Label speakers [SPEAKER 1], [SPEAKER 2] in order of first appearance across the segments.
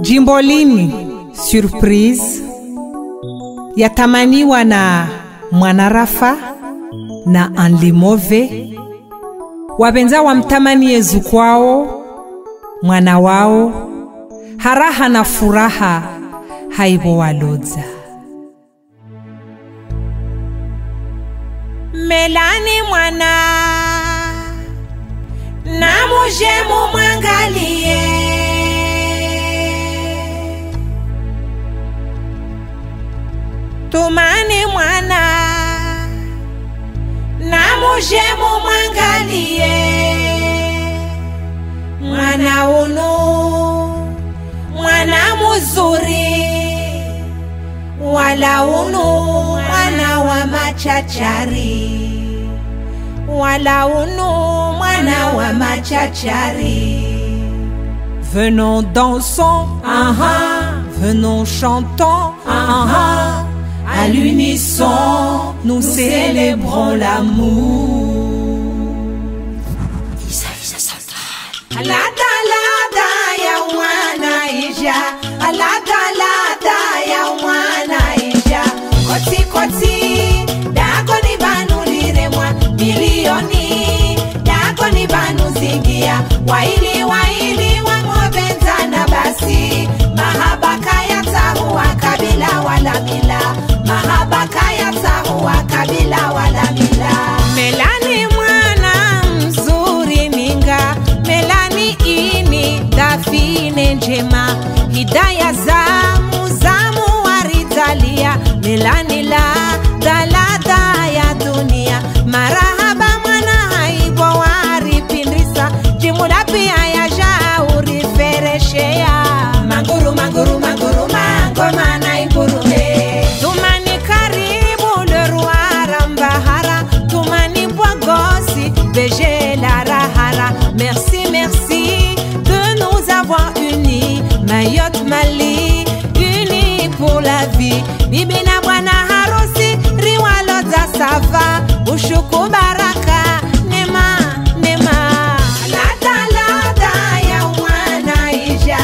[SPEAKER 1] Jimbolini Surprise. Yatamaniwa na Mwanarafa na Anlimove, wapenza wamtamanie zukwao mwana wao, haraha na furaha haibo walodza.
[SPEAKER 2] Melani mwana na mumwangalie Tumani mwana. Na muje mumwangalie mwana unu mwana muzuri. Wala unu mwana wa machachari wala unu mwana wa machachari.
[SPEAKER 1] Venons dansons,
[SPEAKER 2] aha.
[SPEAKER 1] venons chantons,
[SPEAKER 2] aha. à l'unisson
[SPEAKER 1] nous célébrons l'amour.
[SPEAKER 2] Alada lada ya mwana ija. Alada lada ya mwana ija. Koti koti Why? Why? Pour Bibi na bwana harusi Riwalo za sava. Ushuku baraka Nema nema. Lada ya mwana isha.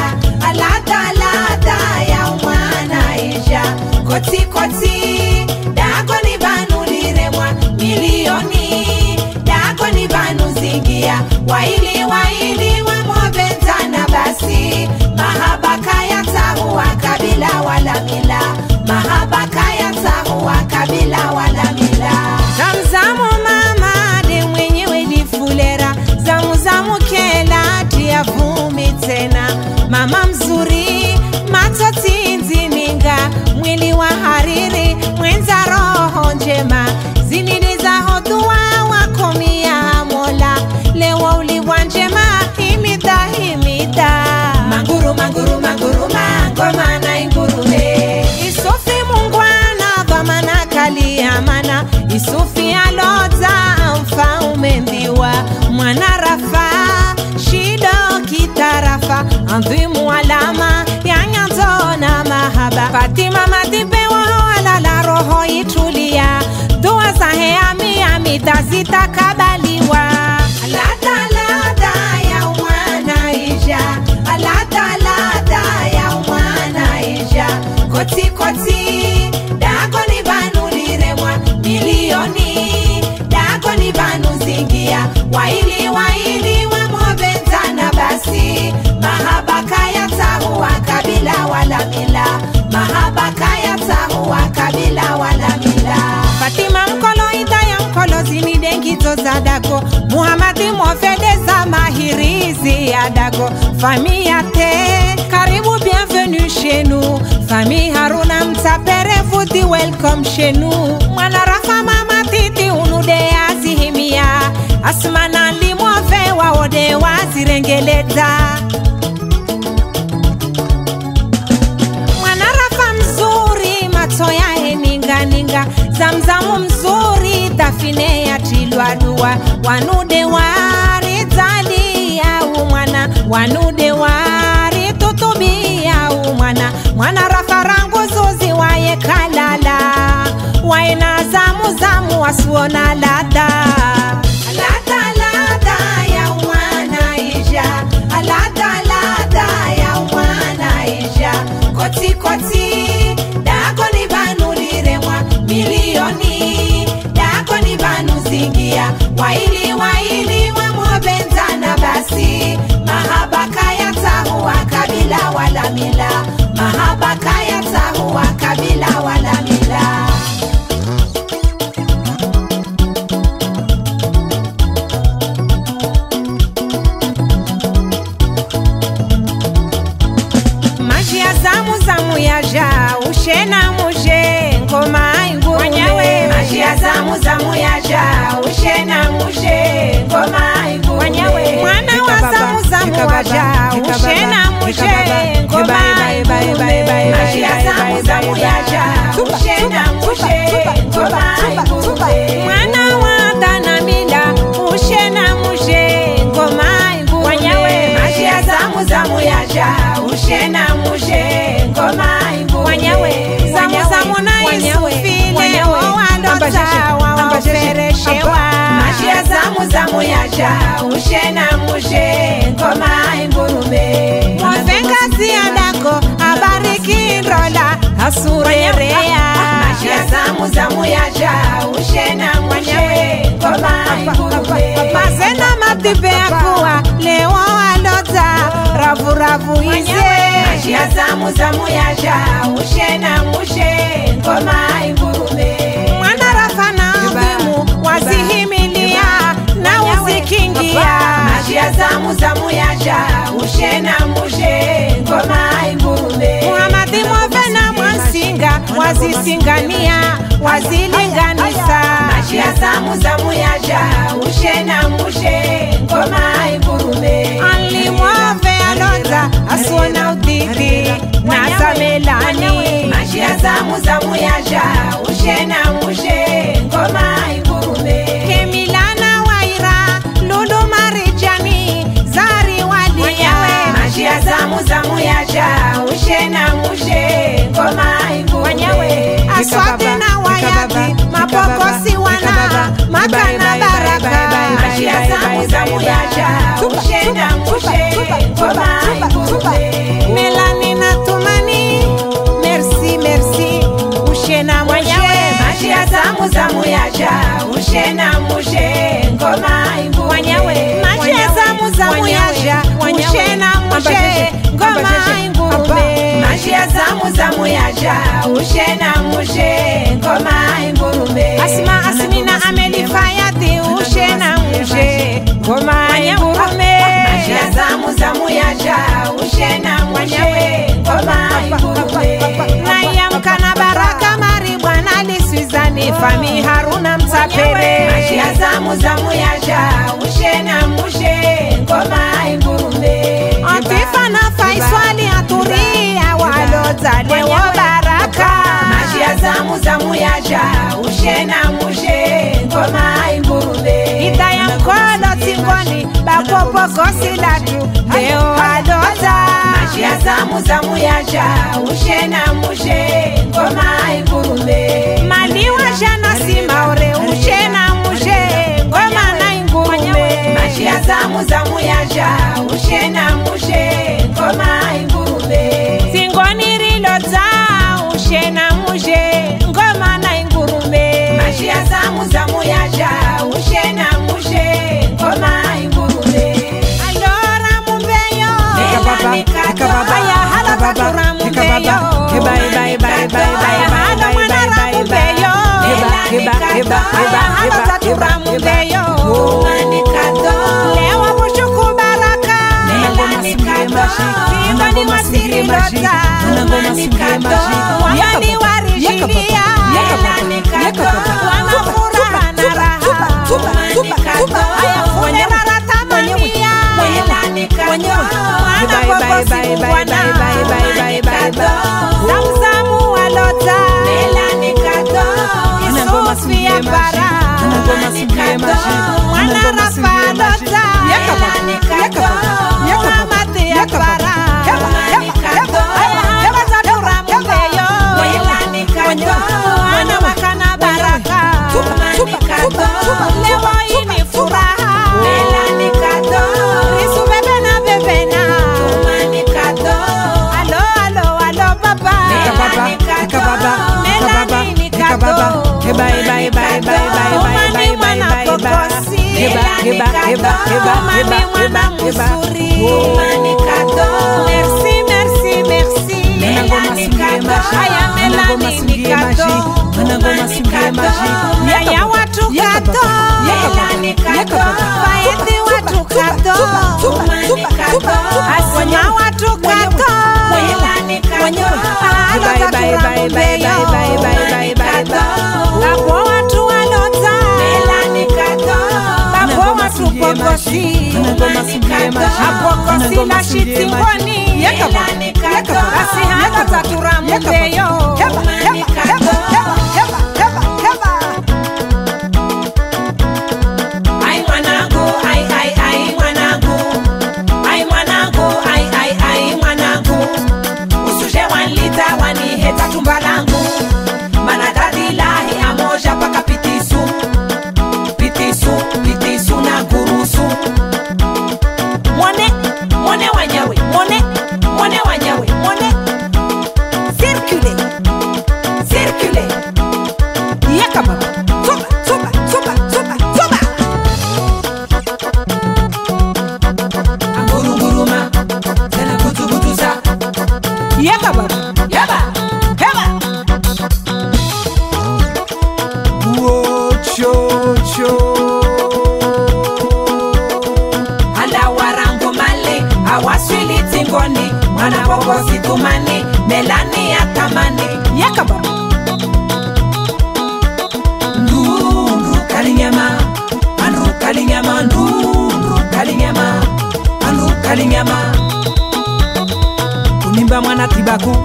[SPEAKER 2] Lada lada ya mwana isha. Koti koti Milioni. Dago ni banu zingia. Waili waili wamobenzana basi Mahaba kaya tahuwa kabila wala mila. Mahaba kaya tahuwa kabila wala mila. Zamzamu mama de mwenyewe ni fulera. Zamu zamu kela tia vumi tena. Mama mzuri matoti nzininga Mwili wa hariri mwenza roho njema. Ziniliza hotua roho itulia Dua ami tazitakabaliwa Alada dengizo za dago. Muhamadi mwafedeza mahirizi ya dago. Famille te karibu bienvenue chez nous. Famille Haruna mtapere futi welcome chez nous. Mwana rafa mama titi unude azihimia. Asmana limove waode wazirengeleta macho yahe ninganinga zamzamu mzuri tafine yatilwa wadua wanude wari zali au wanude wari tutubi umwana mwana. Rafarangu zuzi waye kalala waina zamu zamu wasuona lada. Lada lada ya mwana milioni mila mahaba kaya
[SPEAKER 1] kabila wala mila maji ya zamu zamu yaja ushe na muje ngoma aiguwe
[SPEAKER 2] maji ya zamu zamu yaja ushe na muje ngoma aiguwe
[SPEAKER 1] mwana wa zamu zamu waja ushe na ushe ngoma ngume
[SPEAKER 2] mashiya zangu yaja ushe na ushe ngoma ngume
[SPEAKER 1] mwana wata na mila ushe na mushe ngoma ngume
[SPEAKER 2] mashiya zangu zangu yaja ushe na
[SPEAKER 1] mushe ngoma ngume yaja ushena mushe ngoma ingurume
[SPEAKER 2] mwavengazi yadako abariki ndola asurerea
[SPEAKER 1] zamu zamu yaja ushena mushe ngoma ingurume
[SPEAKER 2] mazena matibe yakuwa lewo walota ravuravu ize.
[SPEAKER 1] Zamu zamu yaja ushena mushe ngoma ingurume
[SPEAKER 2] muhamadi movena mwansinga wazisingania wazilinganisa.
[SPEAKER 1] Mashia zamu zamu yaja ushena mushe ngoma ingurume
[SPEAKER 2] alimwove alota asuona udidi
[SPEAKER 1] zamu yaja ushena mushe
[SPEAKER 2] melani na tumani merci merci. Ushena mwenyewe
[SPEAKER 1] mashia zamu zamu yaja ushena mushe ngoma ingurume
[SPEAKER 2] mashia zamu zamu yaja ushena mushe ngoma
[SPEAKER 1] shiya zamu zamu yaja ushe na mushe ngoma ingurume
[SPEAKER 2] asima asimina amelifayati ushe na mushe ngoma ingurume
[SPEAKER 1] shiya zamu zamu yaja ushe na mushe ngoma ingurume
[SPEAKER 2] nayamka na baraka mari bwana liswizani fami haruna mtapere
[SPEAKER 1] mashiya zamu zamu yaja ushe na mushe ngoma ingurume
[SPEAKER 2] antifana faiswa muedzane wa baraka
[SPEAKER 1] mazhiya zamu zamu yazha ushe na mushe. Ngoma ainguruve
[SPEAKER 2] ita ya mkono tsingoni bakopokosi latu. Ndeo wadota
[SPEAKER 1] mazhiya zamu zamu yazha ushe na mushe. Ngoma ainguruve
[SPEAKER 2] maliwa shanosimaure ushe na mushe. Ngoma nainguruve
[SPEAKER 1] mazhiya zamu zamu yazha ushe na mushe. Ngoma
[SPEAKER 2] ainguruve ushena mushe ngoma na ingurume
[SPEAKER 1] mashia zamu zamu yaja ushena mushe ngoma ingurume
[SPEAKER 2] alora mumbeyo
[SPEAKER 1] Ikababa,
[SPEAKER 2] aya hala tatura mumbeyo aya hala mwanara mumbeyo aya hala tatura mumbeyo lewa mushuku baraka Managomasimbe Magie Yaka Papa Yaka Papa Yaka Waenzi watu kadhaa asima watu
[SPEAKER 1] kadhaaapo watu walota apo matupokosi apokosi
[SPEAKER 2] na shitimboni asihata tatura mumbeyo mwana bobosi tumani melani ya tamani
[SPEAKER 1] yeka baba
[SPEAKER 2] ndundu kalinyama andu kalinyama ndundu kalinyama andu kalinyama.
[SPEAKER 1] Kunimba mwana tibaku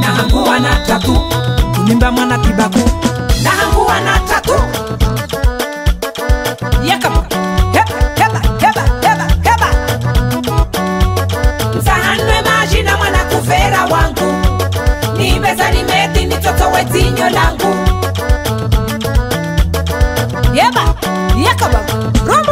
[SPEAKER 2] na hangu wana tatu
[SPEAKER 1] kunimba mwana tibaku
[SPEAKER 2] na hangu wana tatu
[SPEAKER 1] yeka
[SPEAKER 2] kwetinyo langu
[SPEAKER 1] yeba yakaba
[SPEAKER 2] rombo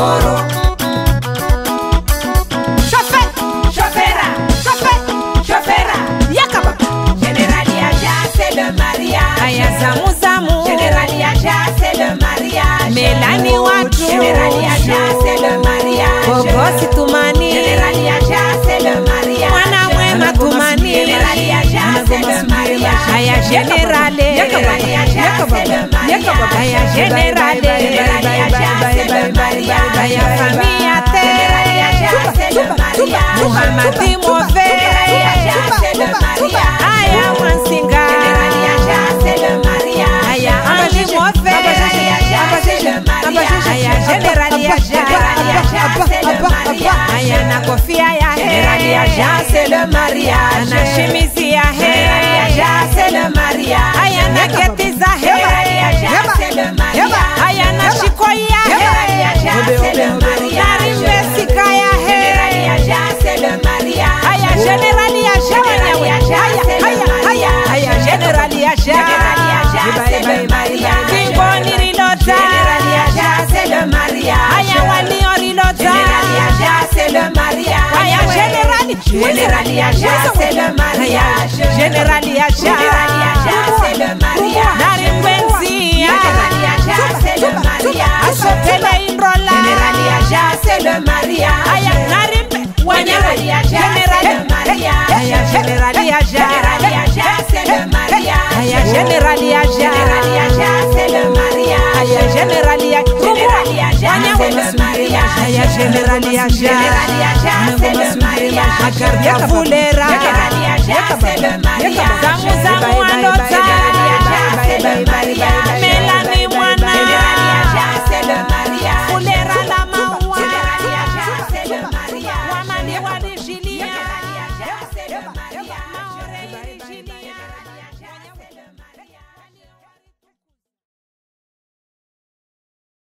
[SPEAKER 2] moro.
[SPEAKER 1] Shofe
[SPEAKER 2] chauffera
[SPEAKER 1] shofe
[SPEAKER 2] chauffera
[SPEAKER 1] yeka baba
[SPEAKER 2] générali aja c'est le mariage
[SPEAKER 1] aya zamu zamu.
[SPEAKER 2] Générali aja c'est le mariage
[SPEAKER 1] melani watu
[SPEAKER 2] générali aja c'est le mariage
[SPEAKER 1] bobosi tumani.
[SPEAKER 2] Générali aja c'est le mariage
[SPEAKER 1] mwana mwema tumani.
[SPEAKER 2] Générali aja c'est le mariage
[SPEAKER 1] aya generale.
[SPEAKER 2] Le mariage
[SPEAKER 1] aya generale Maria
[SPEAKER 2] ya familia tele mama Timove
[SPEAKER 1] aya Mwansinga aya Ange Move aya
[SPEAKER 2] General ya
[SPEAKER 1] aya na kofia ya
[SPEAKER 2] General ya Maria
[SPEAKER 1] na shimizi ya
[SPEAKER 2] Maria
[SPEAKER 1] aya na keti za
[SPEAKER 2] haya na shikoi le mariage.
[SPEAKER 1] Mbesikaya he. Général ya
[SPEAKER 2] ja c'est le mariage.
[SPEAKER 1] Aya général
[SPEAKER 2] ya ja. Aya aya aya
[SPEAKER 1] aya général ya ja. Général ya
[SPEAKER 2] ja c'est le mariage.
[SPEAKER 1] Timboni rinota.
[SPEAKER 2] Général ya ja c'est le mariage.
[SPEAKER 1] Aya walio rinota.
[SPEAKER 2] Général ya ja c'est le mariage.
[SPEAKER 1] Aya
[SPEAKER 2] général.
[SPEAKER 1] Général ya
[SPEAKER 2] ja c'est le mariage.
[SPEAKER 1] Général
[SPEAKER 2] ya ja. Haya, narimbe Wanyaralia
[SPEAKER 1] Generaliaja Haya,
[SPEAKER 2] Generaliaja Generaliaja c'est le mariage
[SPEAKER 1] Haya,
[SPEAKER 2] Generaliaja Generaliaja c'est le mariage
[SPEAKER 1] Haya,
[SPEAKER 2] Generaliaja Generaliaja c'est le mariage
[SPEAKER 1] Haya,
[SPEAKER 2] Generaliaja Generaliaja c'est le mariage
[SPEAKER 1] Akardia
[SPEAKER 2] Fulera Generaliaja c'est le mariage
[SPEAKER 1] Zamu Zamu
[SPEAKER 2] Anota Generaliaja c'est le mariage